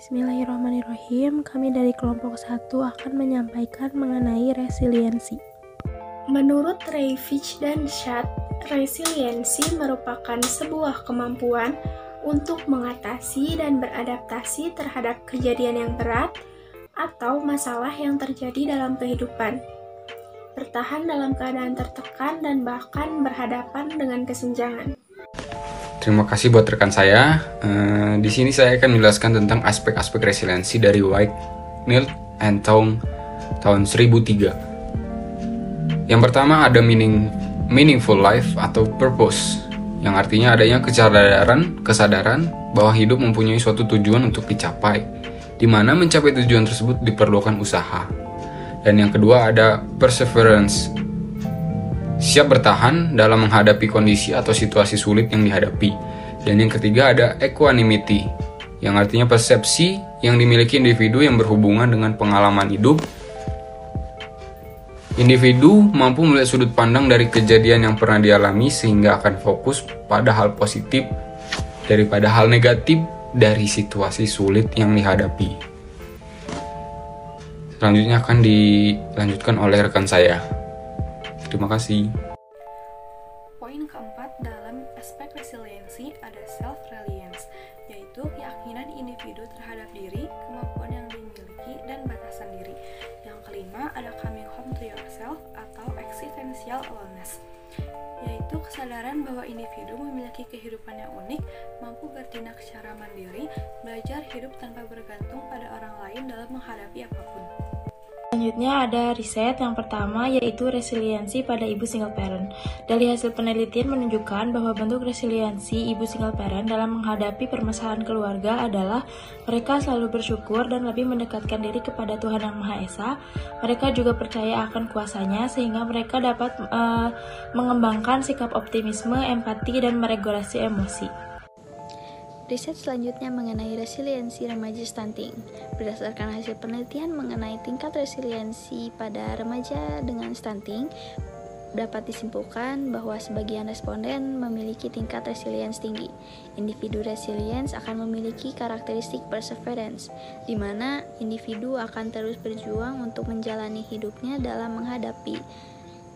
Bismillahirrahmanirrahim, kami dari kelompok 1 akan menyampaikan mengenai resiliensi. Menurut Ray Fitch dan Shad, resiliensi merupakan sebuah kemampuan untuk mengatasi dan beradaptasi terhadap kejadian yang berat atau masalah yang terjadi dalam kehidupan. Bertahan dalam keadaan tertekan dan bahkan berhadapan dengan kesenjangan. Terima kasih buat rekan saya. Uh, di sini saya akan menjelaskan tentang aspek-aspek resiliensi dari White, Neil, and Tong tahun 1003. Yang pertama ada meaning meaningful life atau purpose, yang artinya adanya kesadaran, kesadaran bahwa hidup mempunyai suatu tujuan untuk dicapai, di mana mencapai tujuan tersebut diperlukan usaha. Dan yang kedua ada perseverance, siap bertahan dalam menghadapi kondisi atau situasi sulit yang dihadapi. Dan yang ketiga ada equanimity, yang artinya persepsi yang dimiliki individu yang berhubungan dengan pengalaman hidup. Individu mampu melihat sudut pandang dari kejadian yang pernah dialami sehingga akan fokus pada hal positif daripada hal negatif dari situasi sulit yang dihadapi. Selanjutnya akan dilanjutkan oleh rekan saya. Terima kasih. Poin keempat dalam aspek resiliensi ada self-reliance, yaitu keyakinan individu terhadap diri, kemampuan yang dimiliki, dan batasan diri. Yang kelima ada coming home to yourself atau existential aloneness, yaitu kesadaran bahwa individu memiliki kehidupan yang unik, mampu bertindak secara mandiri, belajar hidup tanpa bergantung pada orang lain dalam menghadapi apa pun. Selanjutnya ada riset yang pertama yaitu resiliensi pada ibu single parent. Dari hasil penelitian menunjukkan bahwa bentuk resiliensi ibu single parent dalam menghadapi permasalahan keluarga adalah mereka selalu bersyukur dan lebih mendekatkan diri kepada Tuhan Yang Maha Esa. Mereka juga percaya akan kuasanya sehingga mereka dapat uh, mengembangkan sikap optimisme, empati, dan meregulasi emosi. Riset selanjutnya mengenai resiliensi remaja stunting. Berdasarkan hasil penelitian mengenai tingkat resiliensi pada remaja dengan stunting, dapat disimpulkan bahwa sebagian responden memiliki tingkat resilience tinggi. Individu resilience akan memiliki karakteristik perseverance, di mana individu akan terus berjuang untuk menjalani hidupnya dalam menghadapi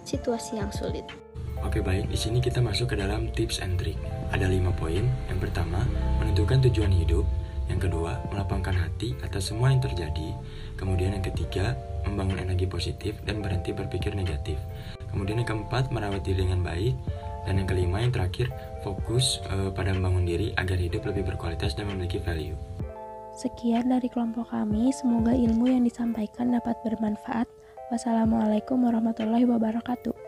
situasi yang sulit. Oke baik, di sini kita masuk ke dalam tips and trick. Ada lima poin. Yang pertama, menentukan tujuan hidup. Yang kedua, melapangkan hati atas semua yang terjadi. Kemudian yang ketiga, membangun energi positif dan berhenti berpikir negatif. Kemudian yang keempat, merawat diri dengan baik. Dan yang kelima, yang terakhir, fokus uh, pada membangun diri agar hidup lebih berkualitas dan memiliki value. Sekian dari kelompok kami, semoga ilmu yang disampaikan dapat bermanfaat. Wassalamualaikum warahmatullahi wabarakatuh.